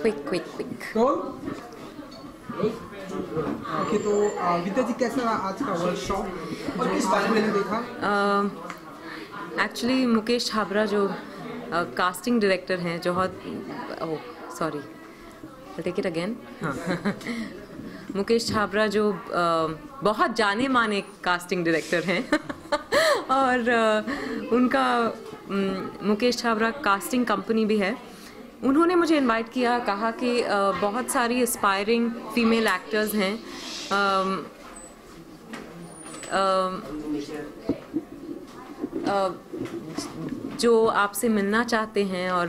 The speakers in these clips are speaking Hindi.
क्विक क्विक क्विक ओके तो विद्या जी कैसा रहा आज का वर्कशॉप जो आज मैंने देखा? एक्चुअली मुकेश छाबरा जो कास्टिंग डायरेक्टर हैं जो oh sorry take it again हाँ। मुकेश छाबरा जो बहुत जाने माने कास्टिंग डायरेक्टर हैं। और उनका मुकेश छाबरा कास्टिंग कंपनी भी है। उन्होंने मुझे इनवाइट किया, कहा कि बहुत सारी एस्पायरिंग फीमेल एक्टर्स हैं। जो आपसे मिलना चाहते हैं और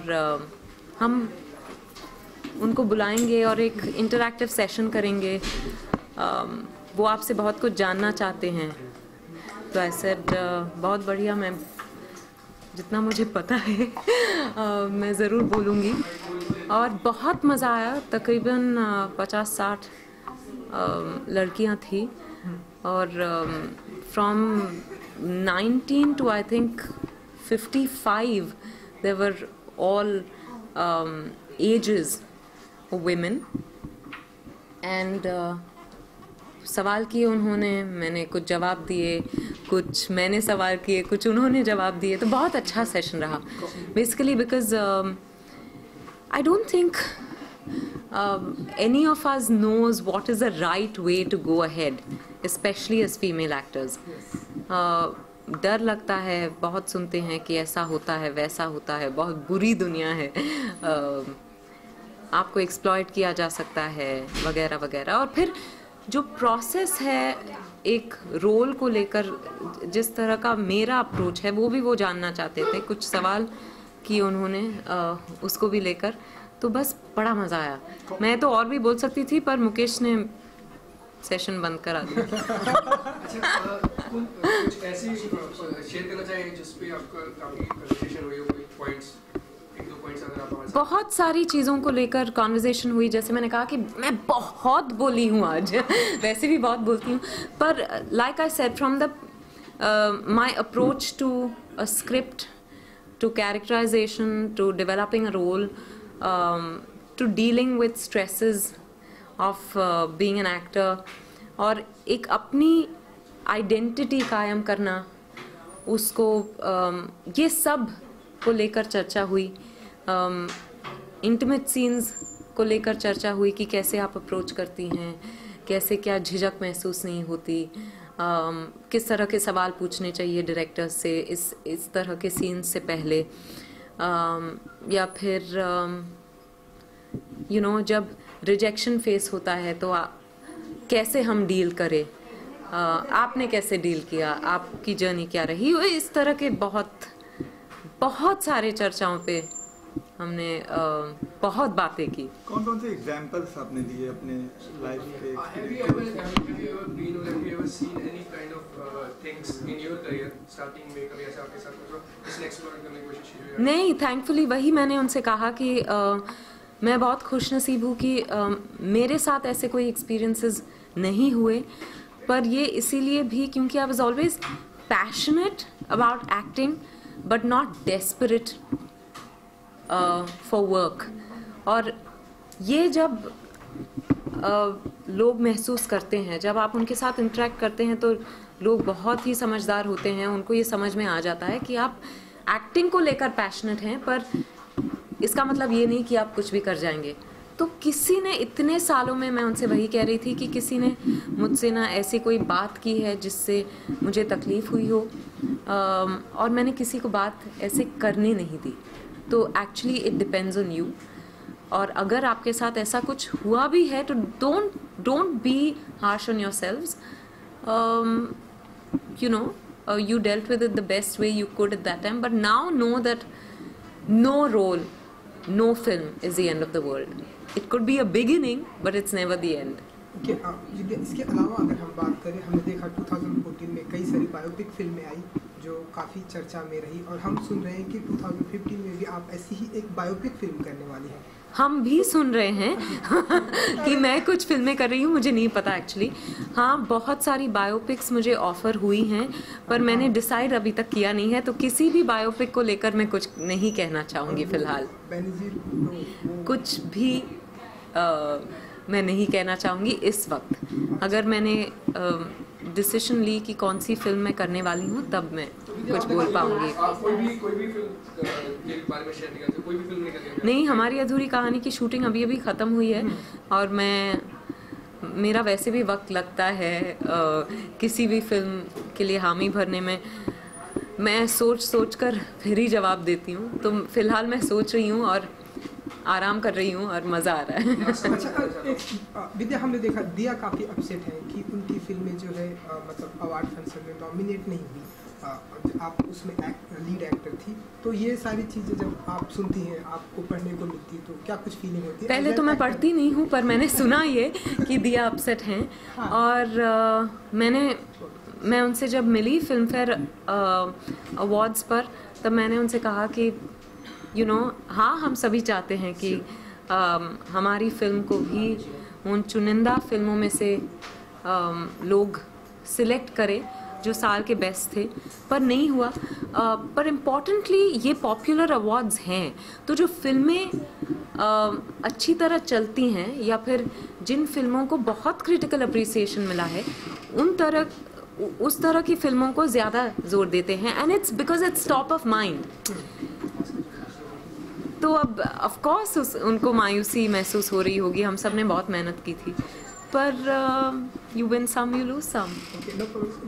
हम उनको बुलाएँगे और एक इंटरैक्टिव सेशन करेंगे। वो आपसे बहुत कुछ जानना चाहते हैं। तो ऐसे बहुत बढ़िया, मैं जितना मुझे पता है अ, मैं ज़रूर बोलूँगी। और बहुत मज़ा आया। तकरीबन पचास साठ लड़कियाँ थी। और from 19 to I think 55 they were all um, ages of women. And uh, सवाल किए उन्होंने मैंने कुछ जवाब दिए। कुछ मैंने सवाल किए कुछ उन्होंने जवाब दिए तो बहुत अच्छा सेशन रहा। Basically because I don't think any of us knows what is the right way to go especially as female actors. Uh, डर लगता है बहुत सुनते हैं कि ऐसा होता है वैसा होता है बहुत बुरी दुनिया है। Uh, आपको एक्सप्लॉयट किया जा सकता है वगैरह वगैरह। और फिर जो प्रोसेस है एक रोल को लेकर जिस तरह का मेरा अप्रोच है वो भी वो जानना चाहते थे। कुछ सवाल किए उन्होंने अ, उसको भी लेकर। तो बस बड़ा मज़ा आया। मैं तो और भी बोल सकती थी पर मुकेश ने सेशन बंद करा दिया। अच्छा बहुत सारी चीज़ों को लेकर कॉन्वर्जेशन हुई। जैसे मैंने कहा कि मैं बहुत बोली हूँ आज। वैसे भी बहुत बोलती हूँ। पर like I said from the my approach to a script to characterization, to developing um, to dealing with stresses of uh, being an actor, और एक अपनी आइडेंटिटी कायम करना उसको um, ये सबको लेकर चर्चा हुई। इंटीमेट सीन्स को लेकर चर्चा हुई कि कैसे आप अप्रोच करती हैं कैसे क्या झिझक महसूस नहीं होती um, किस तरह के सवाल पूछने चाहिए डायरेक्टर से इस इस तरह के सीन्स से पहले um, या फिर you um, know you know, जब रिजेक्शन फेस होता है तो आ, कैसे हम डील करें? आ, आपने कैसे डील किया? आपकी जर्नी क्या रही? इस तरह के बहुत बहुत सारे चर्चाओं पे हमने आ, बहुत बातें की। कौन कौन से एग्जाम्पल्स आपने दिए अपने लाइफ के uh, नहीं थैंकफुली वही मैंने उनसे कहा कि अ, मैं बहुत खुश नसीब हूँ कि अ, मेरे साथ ऐसे कोई एक्सपीरियंसेस नहीं हुए। पर ये इसीलिए भी क्योंकि I was always passionate about acting but not desperate for work और ये जब लोग महसूस करते हैं, जब आप उनके साथ इंटरेक्ट करते हैं तो लोग बहुत ही समझदार होते हैं, उनको ये समझ में आ जाता है कि आप एक्टिंग को लेकर पैशनेट हैं, पर इसका मतलब ये नहीं कि आप कुछ भी कर जाएँगे। तो किसी ने इतने सालों में, मैं उनसे वही कह रही थी कि किसी ने मुझसे ना ऐसी कोई बात की है जिससे मुझे तकलीफ़ हुई हो और मैंने किसी को बात ऐसे करने नहीं दी। तो actually it depends on you और अगर आपके साथ ऐसा कुछ हुआ भी है तो don't don't be harsh on yourself you know you dealt with it the best way you could at that time but now no that no role, no film is the end of the world. It could be a beginning, but it's never the end. कि इसके अलावा अगर हम बात करें हमने देखा 2014 में कई सारी बायोपिक फ़िल्में आई जो काफ़ी चर्चा में रही और हम सुन रहे हैं कि 2015 में भी आप ऐसी ही एक बायोपिक फ़िल्म करने वाली हैं। हम भी सुन रहे हैं कि मैं कुछ फ़िल्में कर रही हूँ मुझे नहीं पता एक्चुअली हाँ बहुत सारी बायोपिक्स मुझे ऑफ़र हुई हैं पर मैंने डिसाइड अभी तक किया नहीं है तो किसी भी बायोपिक को लेकर मैं कुछ नहीं कहना चाहूँगी फ़िलहाल। कुछ भी आ, मैं नहीं कहना चाहूँगी इस वक्त। अगर मैंने डिसीज़न ली कि कौन सी फ़िल्म मैं करने वाली हूँ तब मैं कुछ बोल पाऊँगी। नहीं नहीं हमारी अधूरी कहानी की शूटिंग अभी अभी ख़त्म हुई है और मैं मेरा वैसे भी वक्त लगता है अ, किसी भी फ़िल्म के लिए हामी भरने में। मैं सोच सोच कर फिर ही जवाब देती हूँ। तो फ़िलहाल मैं सोच रही हूँ और आराम कर रही हूँ और मज़ा आ रहा है। अच्छा अ, एक अ, विद्या हमने देखा दिया काफ़ी अपसेट है कि उनकी फ़िल्में जो है मतलब अवार्ड फ़ंक्शन में नॉमिनेट नहीं हुई। आप उसमें एक्ट, लीड एक्टर थी। तो ये सारी चीज़ें जब आप सुनती हैं आपको पढ़ने को मिलती है तो क्या कुछ फीलिंग होती है? पहले तो मैं पढ़ती नहीं हूँ पर मैंने सुना ये कि दिया अपसेट हैं। हाँ। और मैंने मैं उनसे जब मिली फ़िल्म फेयर अवार्ड्स पर तब मैंने उनसे कहा कि यू नो हाँ हम सभी चाहते हैं कि अम, हमारी फ़िल्म को भी उन चुनिंदा फ़िल्मों में से अम, लोग सिलेक्ट करें जो साल के बेस्ट थे। पर नहीं हुआ। अ, पर इम्पॉर्टेंटली ये पॉपुलर अवार्ड्स हैं। तो जो फ़िल्में अ, अच्छी तरह चलती हैं या फिर जिन फ़िल्मों को बहुत क्रिटिकल अप्रिसिएशन मिला है उन तरह उस तरह की फ़िल्मों को ज़्यादा ज़ोर देते हैं। And it's because it's top of mind तो अब ऑफ़ कोर्स उस उनको मायूसी महसूस हो रही होगी। हम सबने बहुत मेहनत की थी। पर you win some you lose some.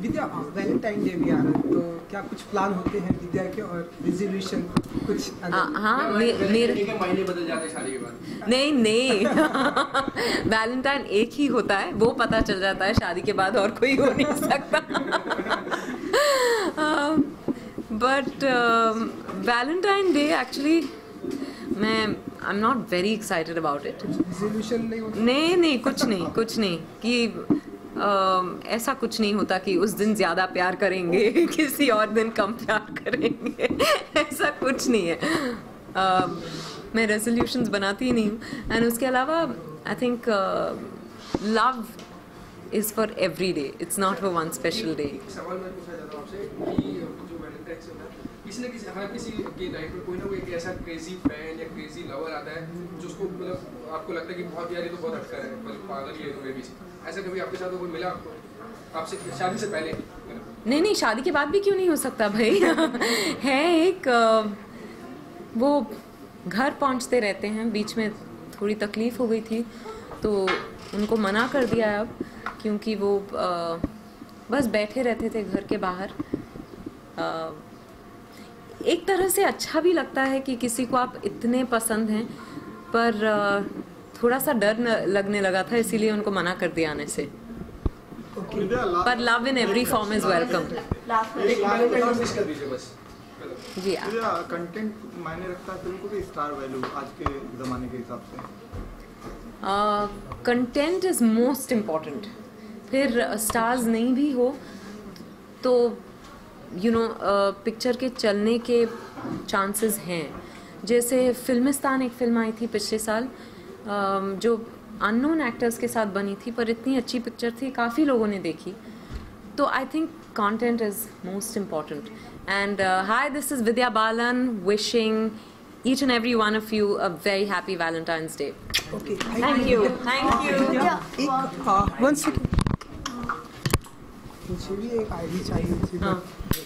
Vidya Valentine Day भी आ रहा है तो क्या कुछ प्लान होते हैं विद्या के और रिजोल्यूशन कुछ हाँ मेरे के मायने बदल जाते हैं शादी के बाद। नहीं नहीं। वैलेंटाइन एक ही होता है वो पता चल जाता है शादी के बाद और कोई हो नहीं सकता। बट वैलेंटाइन डे एक्चुअली मैं I am not very excited about it नहीं नहीं कुछ नहीं कुछ नहीं कि अम, ऐसा कुछ नहीं होता कि उस दिन ज़्यादा प्यार करेंगे किसी और दिन कम प्यार करेंगे ऐसा कुछ नहीं है। अम, मैं रेजोल्यूशंस बनाती ही नहीं हूँ। एंड उसके अलावा I think love is for every day it's not for one special day किसी न किसी हर किसी की लाइफ में कोई ना कोई एक ऐसा क्रेजी फ़ैन या क्रेजी लवर आता है जो उसको मतलब आपको लगता है कि बहुत यार ये तो बहुत हटकर है मतलब पागल ही है तो बेबी ऐसा कभी आपके साथ कोई मिला आपको? आपसे शादी से पहले? नहीं नहीं शादी के बाद भी क्यों नहीं हो सकता भाई? है एक वो घर पहुँचते रहते हैं बीच में थोड़ी तकलीफ़ हो गई थी तो उनको मना कर दिया अब क्योंकि वो अ, बस बैठे रहते थे घर के बाहर। अ, एक तरह से अच्छा भी लगता है कि किसी को आप इतने पसंद हैं पर थोड़ा सा डर लगने लगा था इसीलिए उनको मना कर दिया आने से। पर love in every form is welcome जी हाँ। कंटेंट मायने रखता है फ़िल्म को भी स्टार वैल्यू आज के जमाने के हिसाब से? कंटेंट इज़ मोस्ट इंपॉर्टेंट फिर स्टार्स नहीं भी हो तो यू नो पिक्चर के चलने के चांसेस हैं। जैसे फिल्मिस्तान एक फ़िल्म आई थी पिछले साल um, जो अननोन एक्टर्स के साथ बनी थी पर इतनी अच्छी पिक्चर थी काफ़ी लोगों ने देखी। तो I think content is most important and hi this is Vidya Balan wishing each and every one of you a very happy Valentine's Day thank you thank you